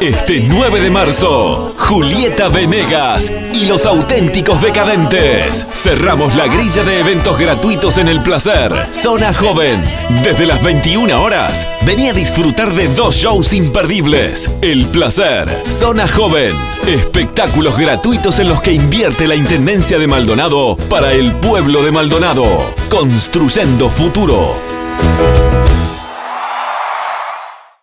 Este 9 de marzo, Julieta Venegas y los auténticos decadentes. Cerramos la grilla de eventos gratuitos en el placer. Zona Joven. Desde las 21 horas, vení a disfrutar de dos shows imperdibles. El placer. Zona Joven. Espectáculos gratuitos en los que invierte la Intendencia de Maldonado para el pueblo de Maldonado. Construyendo futuro.